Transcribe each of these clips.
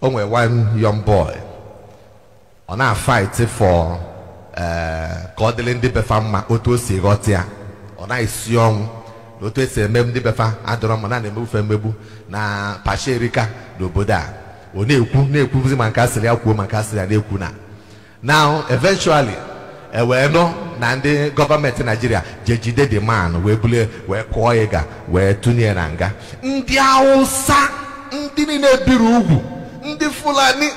o nwere one young boy. Ọ na-fight for eh, ka ọ dịrị ndị befa mma otu o si ghọta ya. Ọ na-esi ọnwụ na otu esi eme ndị befa adọrọ mma na na-emegbufe mmegbu na pasherika n'obodo a. Ọ na-ekwu na-ekwuzi ma nke asịrị ya kwuo ma nke asịrị ya na-ekwu na. Now eventually e wee nụ na ndị gọọmenti naijiria je jide the man wee bulie wee kụọ ịga wee tụnye na nga. Ndị hausa ndị niile biri ugwu ndị fulani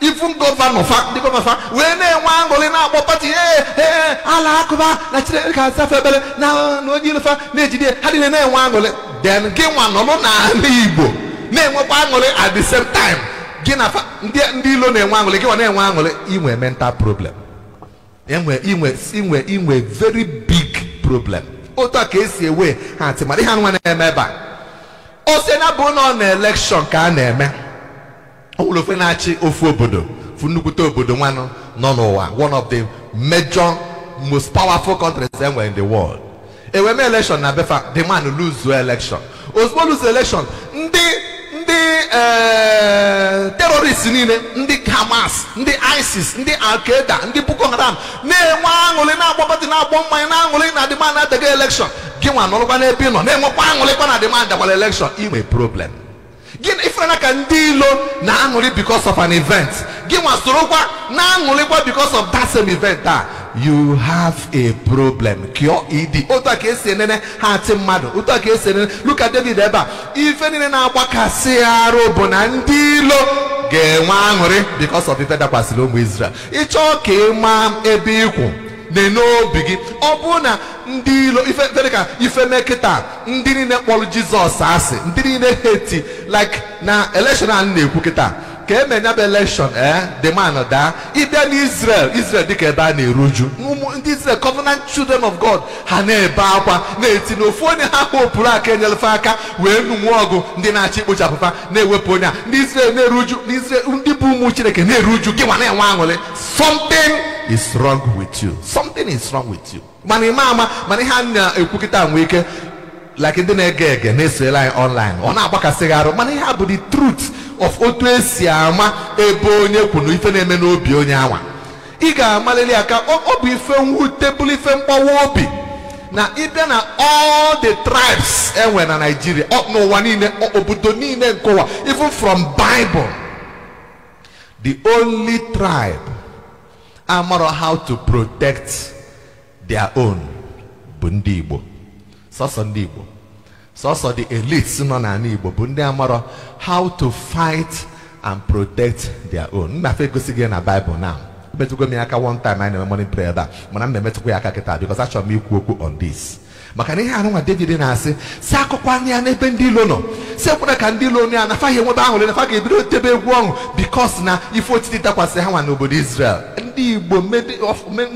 ifun gọvanọ fa ndị gọvanọ fa wee na-enwe aṅụrị na-akpọ pati ee ee ala akụba na chineke asafe ebere na na onye ilefa na-ejide ha niile na-enwe aṅụrị. Then gị nwa nọrọ n'ala igbo na-enwekwa aṅụrị at the same time. Gị na ndị ilo na-enwe aṅụrị gị nwa na-enwe aṅụrị inwe mental problem. Inwe inwe inwe inwe very big problem. Otu a ka esi ewe ha mara ihe anụnwa na-eme ebe a. O si na bụ nọ na elekshọn ka a na-eme. Ọ nwere ofe na-achị ofu obodo fu obodo nwanụ nọ n'ụwa one of the major most powerful countries e nwere in the world. Eweme election na befa the man lose election. Ozugbo lose election ndị ndị eh, terrorist niile ndị hamas ndị isis ndị al-qaeda ndị boko haram na-enwe aṅụrị na-agba pati na-agbọ mmanya na-aṅụrị na demand adịghị election. Gị nwa nọrọkwa n'ebe ị nọ na-enwekwa aṅụrịkwa na demand dakwara election. Inwe problem. Gịnị ifere na ka ndị ilo na-aṅụrị because of an event? Gị nwa sorokwa na-aṅụrịkwa because of that same event a? You have a problem. Kio id otu a ka esi enene ha atị mmadụ. Otu a ka esi enene. Luka david ebe a. Ife niile na-agbakasị arụ bụ na ndị ilo ga-enwe aṅụrị because of ife dakwasịrị ụmụ israel. Ịchọọ ka ị maa ebe ikwu n'obi gị. Ọ bụrụ na ndị ilo ife ka ife ndị niile kpọrọ jizọs asị ndị niile heti like na elekshọn a na-ekwu kịta ka e mee nya bụ elekshọn ee the man daa ịbịa n'israel israel dịka ebe a na-eruju. Ụmụ ndị israel covenant children of god ha na-ebe akwa na-eti na ofu onye ha hopụrụ aka enyelefe aka wee nụnwe ọgụ ndị na-achị ikpochapụfa na-ewepụ onye a. Ndị israel na-eruju ndị bụ ụmụ chineke na-eruju gị nwa na-enwe aṅụrị. Something is wrong with you. Something is wrong with you. Mana ime ama mana ihe a na-ekwukịta nwee ike like ndị na-ege ege na-esoyela anyị online. Ọ na-agbakasị gị arụ. Mana ihe bụ the truth of otu esi ama ebe onye kwuru ife na-eme n'obi onye anwa. Ị ga-amalili aka ọ ọ bụ ife mwute bụrụ ife mgbawa obi na ịbịa na all the tribes enwe na Nigeria ọ- n'ụwa niile obodo niile nke ụwa even from Bible. The only tribe amarọ how to protect their own bụ ndị Igbo. Sọsọ ndị Igbo. Sọsọ the elites nọ n'ala Igbo bụ ndị amarọ how to fight and protect their own. Mmafe egosi gị na Bible now metụgo m ya aka one time anyị na-eme morning prayer ebe a. Mana m na-emetụkwa ya aka kịta because achọrọ m ikwu okwu on this maka na ihe arụnwa David na-asị si akụkọ anya n'ebe ndị ilo nọ. Si ekwere ka ndị ilo ya nafa ya enwebe ahụrụ nafa ga-ebido tebe egwu ọṅụ because na ife otiti dakwasị ha nwa n'obodo Israel. Ndị Igbo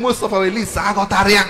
most of our elites aghọtara ya.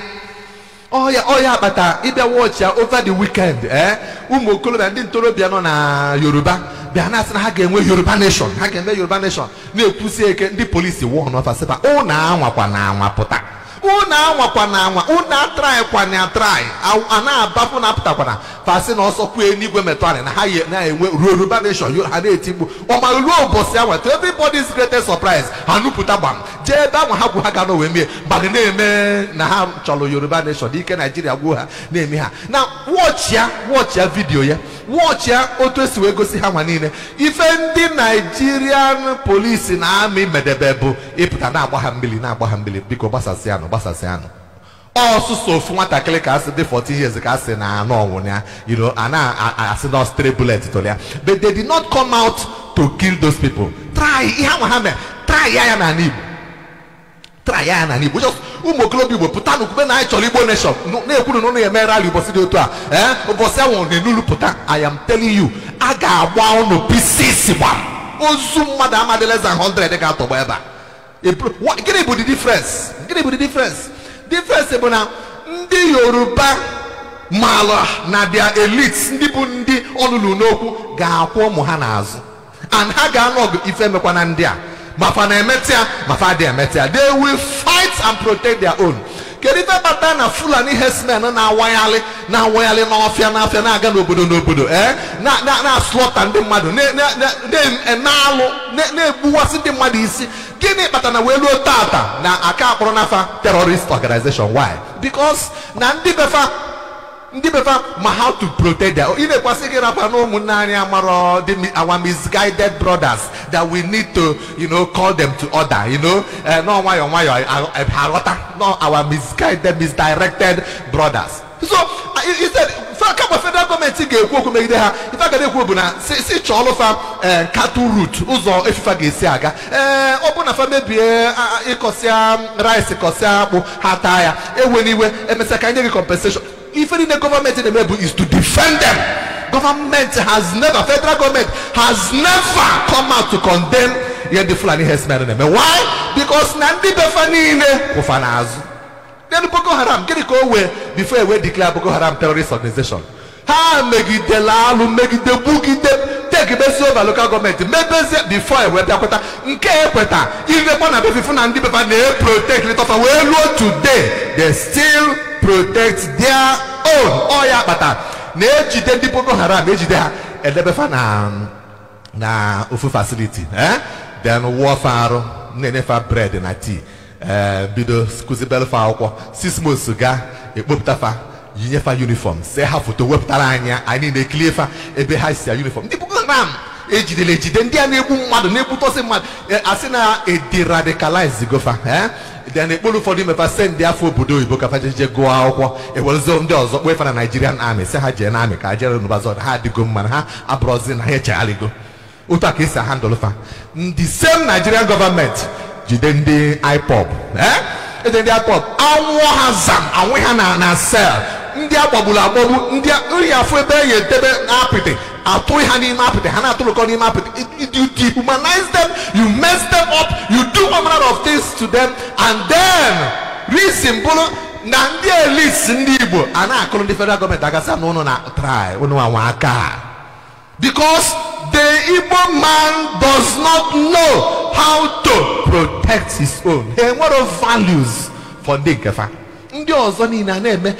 Ọya ọya kpata ịbịa wọchị ya over the weekend ee ụmụ okorobịa ndị ntorobịa nọ na yoruba bịa na-asị na ha ga-enwe yoruba nation ha ga-eme yoruba nation na-ekwusi eke ndị polisi wụọ n'ọfa sịba ụnụ anwakwa na anwa pụta ụnụ anwakwa na anwa ụnụ atraịkwa na atraị a na-abapụ na apụtakwana. Fasị na ọsọ kwuo eluigwe metụ anyị na ha na-enwe yoruba nation yo- ha na-eti mkpu ọmara ruo ụbọchị anwa to everybody's greatest surprise ha nupụta gbam jee ebe ahụ ha gwu ha ga wee mie gbara na-eme na ha chọrọ yoruba nation ike naijiria gbuo ha na-eme ha. Na wọchị ya wọchị ya vidiyo ya wọchị ya otu esi wee gosi ha nwa niile. Ife ndị naijirian polisi na amị medebe bụ ịpụta na-agba ha mmiri na-agba ha mmiri. Biko gbasasịanụ gbasasịanụ ọsụsọ ofu nwatakịrị ka asị dị 40 years ka asị na anụ ọnwụ ya you know a na-asị na stray bullet tụrụ ya. But they did not come out to kill those people. Try ihe anwa ha mere try ya ya n'ala Igbo. Try ya ya n'ala Igbo. Just ụmụ okorobịa Igbo pụta n'okwukwe na anyị chọrọ Igbo nation. Na-ekwuru na ụnụ ya eme rally ụbọchị dị otu a. Ee ụbọchị ahụ na-enulu pụta. I am telling you a ga-agba ụnụ pieces gbam ozu mmadụ amadị less than 100 ga-atọgba ebe a gịnị bụ the difference? Gịnị bụ the difference? Difference bụ na ndị yoruba maala na their elites ndị bụ ndị ọlụlụ n'okwu ga-akwụ ụmụ ha n'azụ. And ha ga-anụ ọgụ ife mekwa na ndị a. Mafa na-emeta ya mafa adịghị emeta ya they will fight and protect their own. Kedu ife kpata na fulani herdsmen na-awaghalị na-awaghalị n'ọfịa n'afịa na-aga n'obodo n'obodo ee na- na-aslọta ndị mmadụ na- na- na- na- na-alụ na- na-egbuwasị ndị mmadụ isi. Gịnị kpatara wee luo tata. Na aka akpọrọ n'afa terrorist organization. Why? Because na ndị befa ndị befa ma how to protect their ị na-ekwasị gị rapụ na ụmụnne anyị amarọ the our misguided brothers that we need to you know call them to order you know? Uh, no nwayọ nwayọ a- ha ghọta no our misguided misdirected brothers. So he said gọọmenti ga-ekwu okwu megide ha. Ife ekwu bụ na si chọọlụfa cattle route ụzọ efifa ga-esi aga. Ee ọ bụ na fa mebie ịkọsịa rice kọsịa akpụ ha taa ya. Ewe n'iwe emesịa ka nye gị compensation. Ife niile gọọmenti na-eme bụ is to defend them. Government has never federal government has never come out to condemn ihe ndị fulani herdsmen na-eme. Why? Because na ndị befa niile kwụfa n'azụ. Boko haram gịnị ka o wee before e wee declare boko haram terrorist organization? Ha megidela alụ megide gbugide tekibesi over local gọọmenti mebezie before e wee bịakweta nke ekweta ilekwa na befifu na ndị befa na-eprotect litofa wee ruo today they still protect their own. Ọ ya kpata na-ejide ndị boko haram ejide ha. Edebefa na na ofu facility eh? then wụọfa arụ na-enyefa bread na tii eh, bido kụzibelfa akwụkwọ. Six months ga ekpopụtafa yinyefa uniform. See ha foto wepụtara anya? Anyị na-ekili fa. Ebe ha si uniform. Ndị boko haram ejidere ejide ndị a na-egbu mmadụ na-egbutọsị mmadụ. Eh, asị na ederadicalize gofa then ekporo ụfọdụ imefa se ndị afọ obodo oyibo ka fajeje gụọ akwụkwọ. Ewerezo ndị ọzọ kpee fa na nigerian army. Si ha jee na amị ka ha jere n'ụbazọ ha adịgo mma na ha abụrọzi na ha echegharịgo. Otu a ka esi ahandụl fa. Ndị same nigerian gọọmenti jide ndị ipob ede ndị ipob anwụọ ha zam. Anwụ ha na sel ndị agbagburu agbagbu ndị nri afọ ebe e edebe apịtị atụghị ha n'ime apịtị ha na-atụrụkọ n'ime apịtị you dehumanize them you mess them up you do all manner of things to them and then reason bụrụ na ndị elites ndị igbo a na-akụrụ ndị federal gọọmenti agasị na ụnụ na try ụnụ anwa aka because the Igbo man does not know how to protect his own. He nwere values for ndị nkefa. Ndị ọzọ niile a na-eme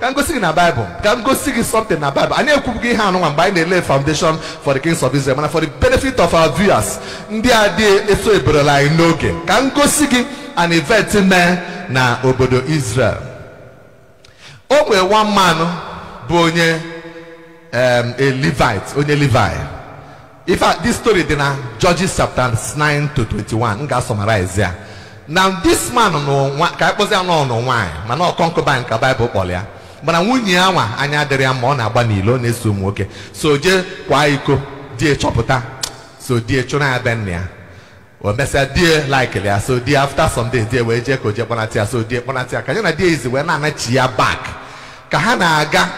ka m gosi gị na Bible ka m gosi gị something na Bible a na-ekwubughị ihe anụnwa mgbe anyị na-ele foundation for the kings of Israel mana for the benefit of our viewers ndị a dị eso eberela anyị n'oge ka m gosi gị an event mee na obodo Israel o nwere one man bụ onye Levite, onye Levi. In this story dị na Judges chapter 9 to 21. M ga-summarize ya. Now this man nụ nwa ka anyị kpọzi ya nọ nụ nwaanyị mana ọ concubine ka Bible kpọrọ ya. Mana nwunye ya nwa anya adịrị ya ma ọ na-agba n'ilo na-eso ụmụ nwoke. So jee kwa iko die chọpụta. So die chụrụ ya be nna ya. o mesịa die laikili ya so die after some days die wee jee ka o jee kpọnata ya so die kpọnata ya ka ya na die izi wee na-anachi ya back ka ha na-aga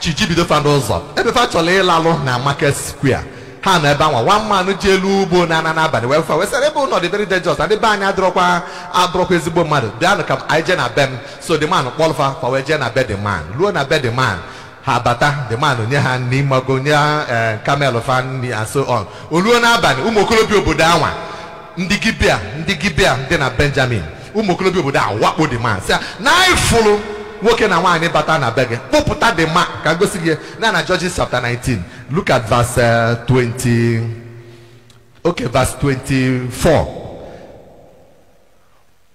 chiji bido fa n'ụzọ ebe fa chọrọ ịlalụ na market square ha nọ ebe anwa nwa mmanụ ji elu ugbo na ana n'abalị wee fa wee sịrị ebe ụlọ dị very ndị be anyị adịrọkwa abụrọkwa ezigbo mmadụ. Bịanụ ka anyị jee na be m. So the man kpọlụfa fa wee jee na be the man. Ruo na be the man ha bata the man nye ha nri mago nye eh, camel fa nri and so on. O ruo n'abalị ụmụ okorobịa obodo anwa ndị gibia ndị gibia dị na benjamin ụmụ okorobịa obodo a wakpo the man. Sị na anyị nwoke na nwaanyị bata na be gị kpụpụta the man ka gosi gị na na judges chapter 19 look at verse uh, 20 okay verse 24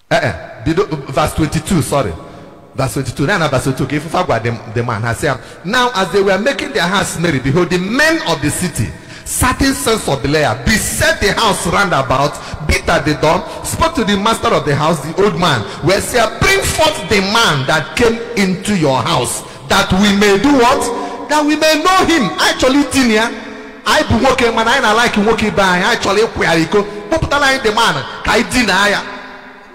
eh eh bido verse 22 sorry. Verse 22 na na verse 22 ka ifufe gwa the, the man ha sị ya now as they were making their hearts merry behold the men of the city certain sons of Belial beset the house round about beat at the door spoke to the master of the house the old man were say bring forth the man that came into your house that we may do what that we may know him. Actually tin ya. Anyị bụ nwoke mana anyị na-alaiki nwoke ibe anyị. Anyị chọrọ ịkwụ ya iko. Kpọpụtara anyị the man ka anyị dinaa ya.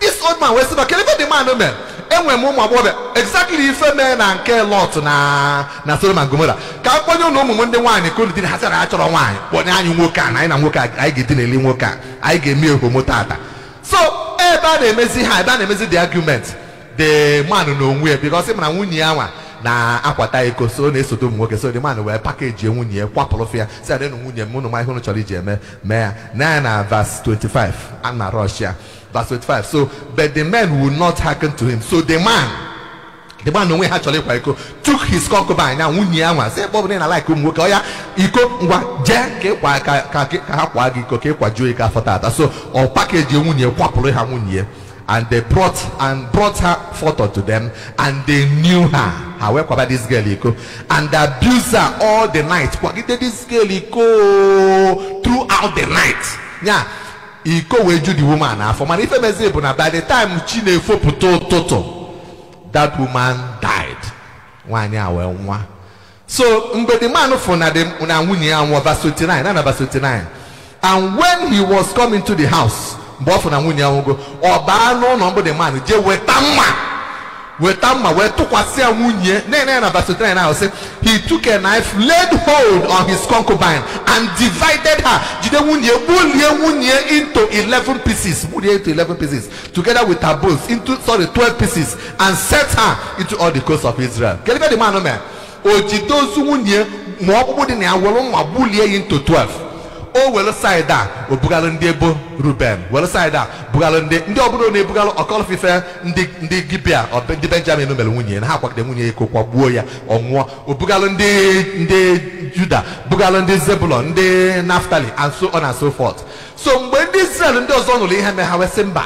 This old man wee sị kedu the man mere enwere m ụmụ agbọghọbịa. Exactly ife mee na nke lot na na Sodom and Gomora ka a kpọnye ụlọ ụmụ m ndị nwaanyị ka unu dị ha sịra ha chọrọ nwaanyị. Kpọnye anyị nwoke a na anyị na nwoke anyị ga-edineli nwoke a. Anyị ga-eme ehomo tata so ebe a na-emezi ha ebe a na-emezi the argument the man n'onwe ya. Because ma na nwunye ya nwa na-akwata iko so na-esote ụmụ nwoke so the man wee pakeji nwunye ya kwapụrụ ya si adịnụ nwunye m ụnụ ma ihe ụnụ chọrọ iji eme mee ya. Na ya na verse 25 a na Russia verse 25 so but the men will not hearken to him. So the man the man onwe ha chọrọ ịkwa iko took his concubine na nwunye ya nwa sị ebe ọ bụla ị na-alaik ụmụ nwoke ọ ya iko ngwa jee ka ha kwaa gị iko ka ịkwajuo iko afọ tata so ọ pakeji nwunye kwapụrụ ha nwunye. ya and they brought and brought her forth unto them and they knew her. Ha wee kwaba this girl iko and abuse her all the night. Kwagide this girl iko throughout the night. Nya iko wee ju the woman afọ mana ife mezi bụ na by the time chi na-efopụta ụtụtụ that woman died. Nwaanyị a wee nwa. So mgbe the man fụ na the- na nwunye ya nwụọ verse 29 na na verse 29 and when he was coming to the house fụ na nwunye ya nwụgo ọ baa n'ụlọ mbụ the man jee weta mma. Weta mma wee tụkwasị ya nwunye. Na-ene na verse 29 ahụ sị he took a knife laid hold on his concubine and divided her. Jide nwunye gbulie nwunye into 11 pieces. Gbulie into 11 pieces together with her bones into sorry 12 pieces and set her into all the coasts of Israel. Kedu ife the man mee? O jide ozu nwunye ma ọkpụkpụ dị na ya were mma gbulie into 12 o were side a o bugalụ ndị ebo ruben. Were side a bugalụ ndị ndị ọbụla na-ebugalụ ọkọlọfife ndị ndị gibia ọ- ndị benjamin mere nwunye na ha kwagide nwunye ya iko kwagbuo ya ọ nwụọ. O bugalụ ndị ndị juda bugalụ ndị zebulon ndị naftali and so on and so forth. So mgbe ndị israel ndị ọzọ nụrụ ihe mee ha wee sị mba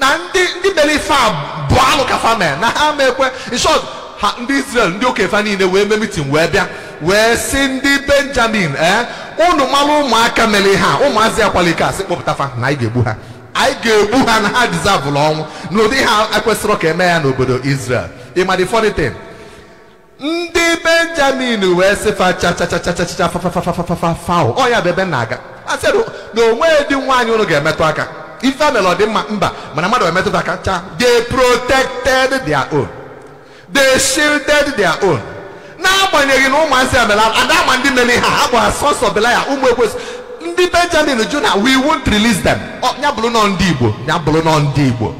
na ndị ndị mere ife a bụ alụ ka fa na ha mekwe in short ha ndị israel ndị okenye niile wee mee mitin wee bịa wee sị ndị benjamin ee unu mara ụmụaka mere ha ụmụazị akwalike asị kpọpụta fa na anyị ga-egbu ha anyị ga-egbu ha na ha dizavụrụ ọnwụ n'ụdị ha ekwesịrọ ka eme ya n'obodo israel ịma funny thing ndị benjamin wee sị fa chachachachachacha fafafafafafafa faụ ọ ya bụ ebe na-aga a sị na onwe dị nwaanyị unu ga-emetụ aka ife mere ọ dị mma mba mana mmadụ emetụta aka cha they protected their own they shielded their own n'agbanyeghị na ụmụazị a mere ada ama ndị mere ha agba sons of Belial ụmụ ekwesị ndị benjamin jụ na we won't release them. Ya bụrụ nọ ndị igbo ya bụrụ nọ ndị igbo.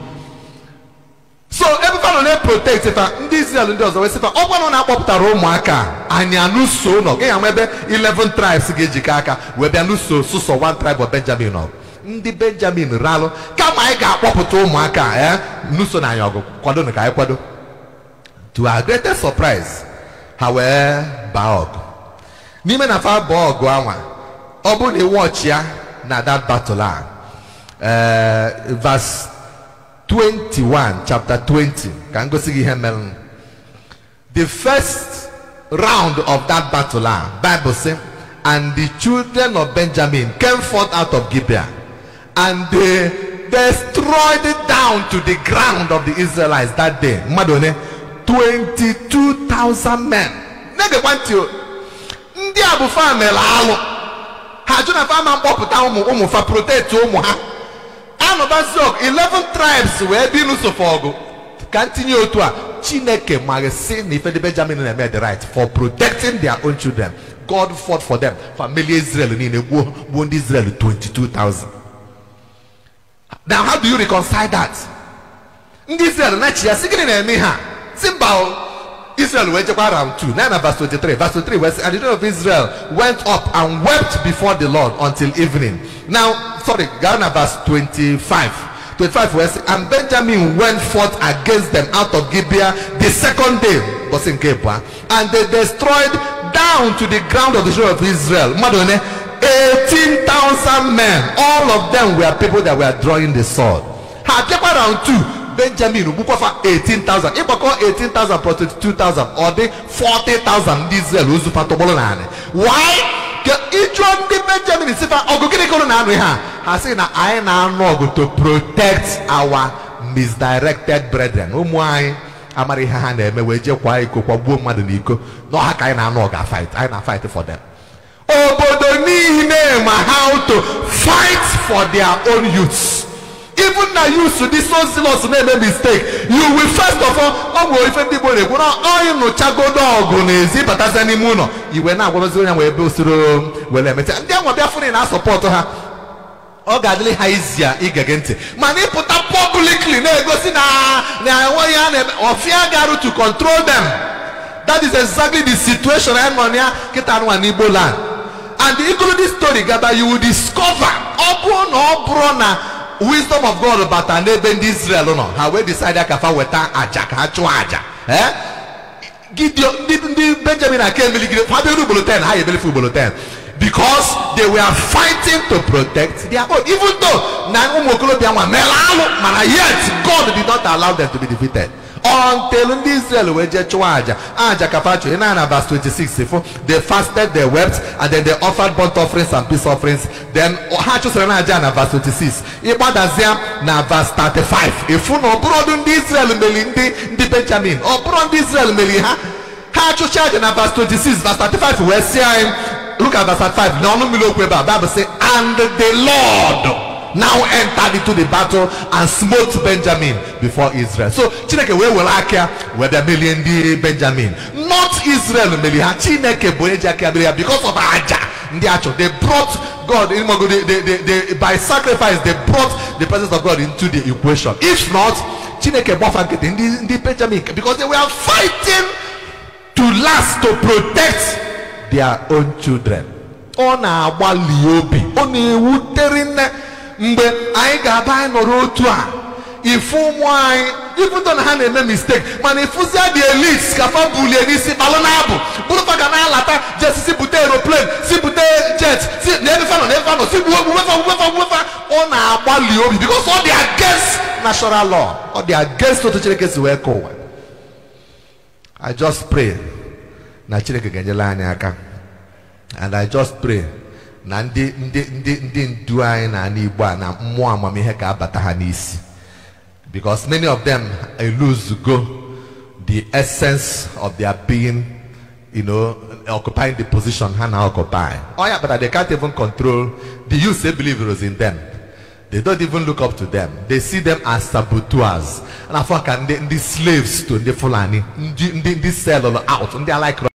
So ebe nọ na-protect fa ndị israel ndị ọzọ wee sị fa ọ gwanụ na akpọpụtara ụmụaka anyị anụso nọ gị ama ebe 11 tribes ga-ejikọ aka wee bịa nụso sụsọ one tribe of benjamin ọgụ ndị benjamin ralụ kama anyị ga-akpọpụta ụmụaka a, eh, nụso na anyị ọgụ kwado ka anyị kwado. To our greatest surprise ha wee baa ọgụ n'ime na fa baa ọgụ anwa ọ bụrụ na ịwọchi ya na that battle a. Eh, verse 21 chapter 20 ka m gosi gị ihe mere the first round of that battle a bible say and the children of benjamin came forth out of gibeah and they destroyed down to the ground of the israelites that day. Mmadụ one 22,000 men. Na-egekwa ntị o ndị a bụ fa mere alụ ha jụ na fama mkpọpụta ụmụ ụmụ fa protect ụmụ ha. Anụbazi ọgụ 11 tribes wee bi n'usofo ọgụ. Ka ntinye otu a chineke maghị si na ife ndị benjamin na-eme the right for protecting their own children. God fought for them. Family israel niile gbuo gbuo ndị israel 22,000 now how do you reconcile that? Ndị israel na-echi ya sị gịnị na-eme ha si mba o. Israel wee jekwa round 2 na na verse 23 verse 23 wee sị and the children of israel went up and wept before the lord until evening. Now sorry gaa na verse 25 25 wee sị and benjamin went forth against them out of gibeah the second day. Bọsị nke abụọ and they destroyed down to the ground of the children of israel. Mmadụ one 18,000 men. All of them were people that were drawing the sword. Ha bịakwa round 2 benjamin gbukwafa 18,000 ịgbakọ 18,000 plus 22,000 ọ dị 40,000 ndị israel ozufa tọgbọrọ naanị why? Ka ịjụọ ndị benjamin sifa ọgụ gịnị kụrụ na anụ ha ha sị na anyị na-anụ ọgụ to protect our misdirected brethren. Ụmụ anyị amara ihe ha na-eme wee jee kwa iko kwagbuo mmadụ n'iko. N'ọha ka anyị na-anụ ọgụ a fight anyị na fight for them. Obodo niile ma how to fight for their own youths even na youths dị so zealous na-eme mistake. You will first of all ọ ife ndị Igbo na-ekwu na ọyị nụchagodo ọgụ n'ezi batazia n'ime ụlọ. Iwe na-agwazi onye nwe ebe usoro were emecha ndị anwa bịa fụrụ na asọpọtụ ha ọ ga-adịrị ha izia igege ntị. Mana ịpụta publicly na-egosi na na enweghị a na-eme ọfịa garụ to control them. That is exactly the situation anyị nọ ya kịta nwa n'igbo land. And including story gaba you will discover ọ bụrụ na ọ bụrụ na wisdom of god bata n'ebe ndị israel nọ ha wee decide aka fa weta aja ka ha chụọ aja gideon ndị benjamin aka emeligide ha bịara ugboro 10 ha ebelife ugboro 10 because they were fighting to protect their own. Even though na ụmụ okorobịa nwa mere alụ mana yet god did not allow them to be defeated until ndị israel wee jee chụọ aja aja ka fa chụrụ na na verse 26 fụ they fasted they wept and then they offered burnt offerings and peace offerings. Then ha chụsara na aja na verse 26 ịgbadazia na verse 35 ịfụ na ọbụrụdụ ndị israel meri ndị ndị benjamin ọ bụrụ ndị israel meri ha ha chụcha aja na verse 26 verse 35 wee sị anyị look at verse 5 n'ọnụ mmiri okwu ebe a bible say and the lord now entered into the battle and smote benjamin before israel. So chineke wee were aka wee bịa merie ndị benjamin? Not israel meri ha chineke bụ onye ji aka ya ya because of aja ndị achọ they brought god they, they, they, they, by sacrifice they brought the presence of god into the equation. If not chineke gbafa nkịtị ndị ndị benjamin because they were fighting to last to protect their own children. Ọ na-agbalị obi. Ọ na-ewutere nne mgbe anyị ga-aba anyị nọrọ otu a ifu ụmụ anyị ifuto na ha na-eme mistake mana ifuzia the elites ka fa bulie n'isi kpalụ na-abụ bụrụfa ga na-alata jesi si bute aeroplane si bute jet si na-ebefa nọ na-efe nọ si gbuo gbuwefa gbuwefa gbuwefa ọ na-agbalị obi because ọ dị against natural law ọ dị against otu chineke si wee kụwa I just pray na chineke ga-enyere anyị aka. And I just pray na ndị ndị ndị ndị ndu anyị na ala igbo a na mmụọ amamihe ga-abata ha n'isi. Because many of them lose go the essence of their being you know occupying the position ha na occupy. Oh yeah but they can't even control the youth they believe in them. They don't even look up to them. They see them as saboteurs. And afọ ka ndị ndị slaves to ndị fulani ndị ndị ndị sell out ndị alike